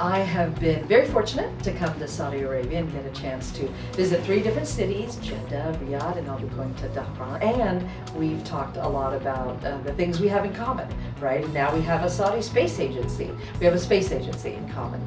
I have been very fortunate to come to Saudi Arabia and get a chance to visit three different cities, Jeddah, Riyadh, and I'll be going to Dhahran. And we've talked a lot about uh, the things we have in common, right? Now we have a Saudi space agency. We have a space agency in common.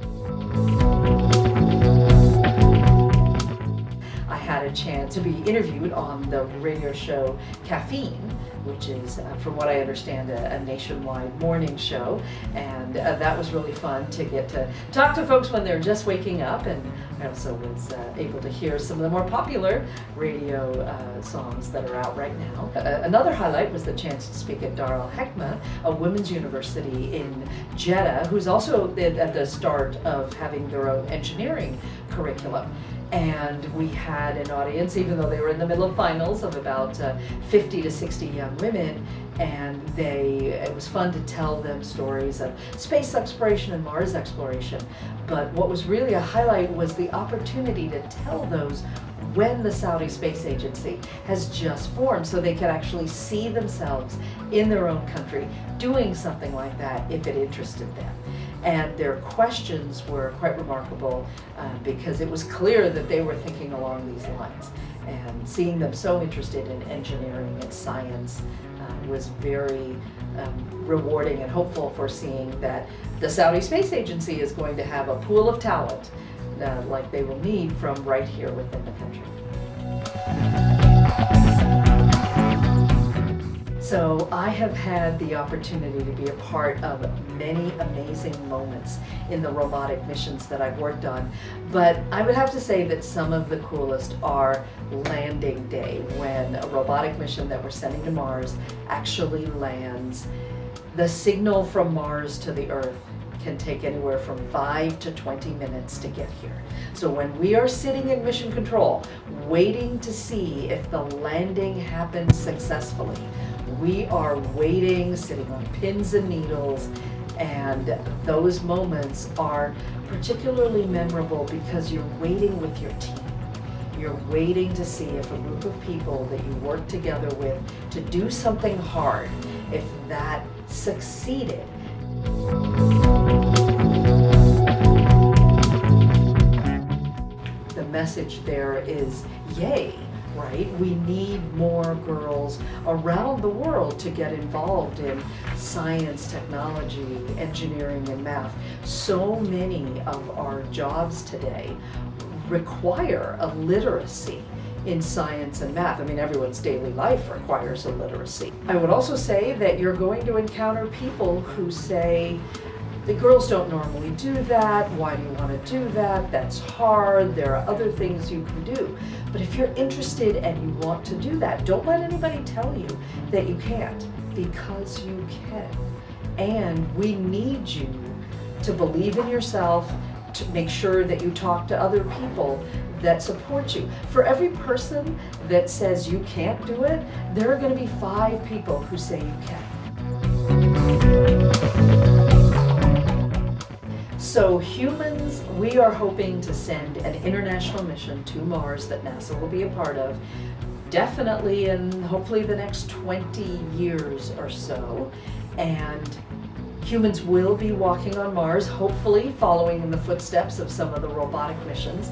I had a chance to be interviewed on the radio show Caffeine, which is, uh, from what I understand, a, a nationwide morning show. And uh, that was really fun to get to talk to folks when they're just waking up. And I also was uh, able to hear some of the more popular radio uh, songs that are out right now. Uh, another highlight was the chance to speak at Dar al Hekma, a women's university in Jeddah, who's also at the start of having their own engineering curriculum and we had an audience, even though they were in the middle of finals, of about uh, 50 to 60 young women, and they it was fun to tell them stories of space exploration and Mars exploration. But what was really a highlight was the opportunity to tell those when the Saudi Space Agency has just formed so they could actually see themselves in their own country doing something like that if it interested them. And their questions were quite remarkable uh, because it was clear that they were thinking along these lines. And seeing them so interested in engineering and science uh, was very um, rewarding and hopeful for seeing that the Saudi Space Agency is going to have a pool of talent uh, like they will need from right here within the country. So I have had the opportunity to be a part of many amazing moments in the robotic missions that I've worked on. But I would have to say that some of the coolest are landing day, when a robotic mission that we're sending to Mars actually lands. The signal from Mars to the Earth can take anywhere from 5 to 20 minutes to get here. So when we are sitting in mission control, waiting to see if the landing happens successfully, we are waiting, sitting on pins and needles, and those moments are particularly memorable because you're waiting with your team. You're waiting to see if a group of people that you work together with to do something hard, if that succeeded. Message there is yay right? We need more girls around the world to get involved in science, technology, engineering, and math. So many of our jobs today require a literacy in science and math. I mean, everyone's daily life requires a literacy. I would also say that you're going to encounter people who say, the girls don't normally do that. Why do you want to do that? That's hard. There are other things you can do. But if you're interested and you want to do that, don't let anybody tell you that you can't because you can. And we need you to believe in yourself, to make sure that you talk to other people that support you. For every person that says you can't do it, there are going to be five people who say you can. So humans, we are hoping to send an international mission to Mars that NASA will be a part of, definitely in hopefully the next 20 years or so. And humans will be walking on Mars, hopefully following in the footsteps of some of the robotic missions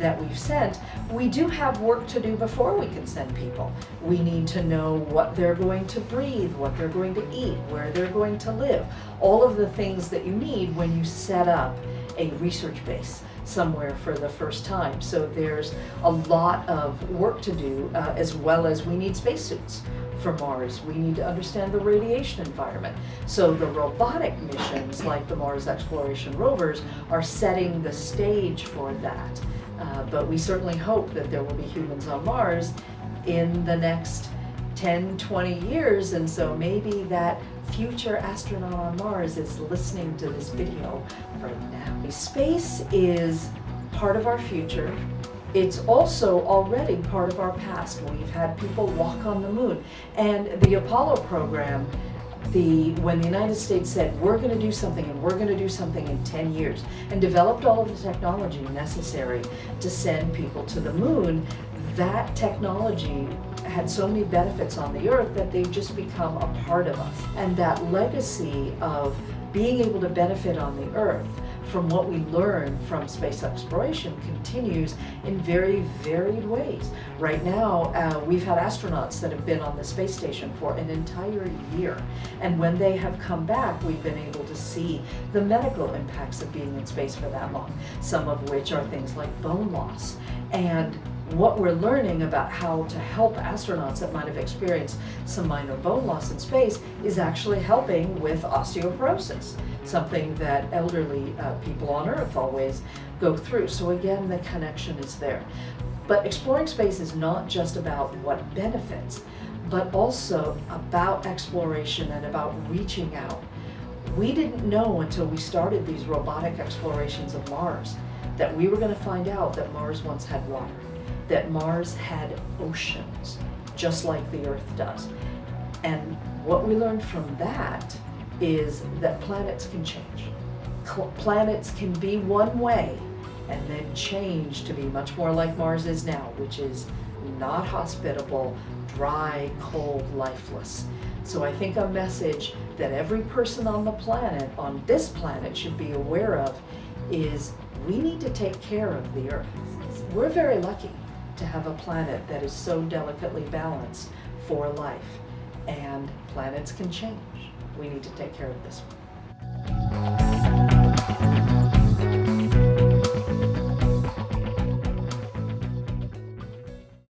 that we've sent, we do have work to do before we can send people. We need to know what they're going to breathe, what they're going to eat, where they're going to live, all of the things that you need when you set up a research base somewhere for the first time. So there's a lot of work to do uh, as well as we need spacesuits for Mars. We need to understand the radiation environment. So the robotic missions like the Mars exploration rovers are setting the stage for that. But we certainly hope that there will be humans on Mars in the next 10, 20 years, and so maybe that future astronaut on Mars is listening to this video right now. Space is part of our future. It's also already part of our past. We've had people walk on the moon, and the Apollo program the when the United States said we're going to do something and we're going to do something in 10 years and developed all of the technology necessary to send people to the moon, that technology had so many benefits on the earth that they've just become a part of us. And that legacy of being able to benefit on the earth from what we learn from space exploration continues in very varied ways. Right now, uh, we've had astronauts that have been on the space station for an entire year. And when they have come back, we've been able to see the medical impacts of being in space for that long, some of which are things like bone loss. And what we're learning about how to help astronauts that might have experienced some minor bone loss in space is actually helping with osteoporosis, something that elderly uh, people on Earth always go through. So again, the connection is there. But exploring space is not just about what benefits, but also about exploration and about reaching out. We didn't know until we started these robotic explorations of Mars that we were going to find out that Mars once had water that Mars had oceans, just like the Earth does. And what we learned from that is that planets can change. planets can be one way and then change to be much more like Mars is now, which is not hospitable, dry, cold, lifeless. So I think a message that every person on the planet, on this planet, should be aware of is we need to take care of the Earth. We're very lucky to have a planet that is so delicately balanced for life. And planets can change. We need to take care of this one.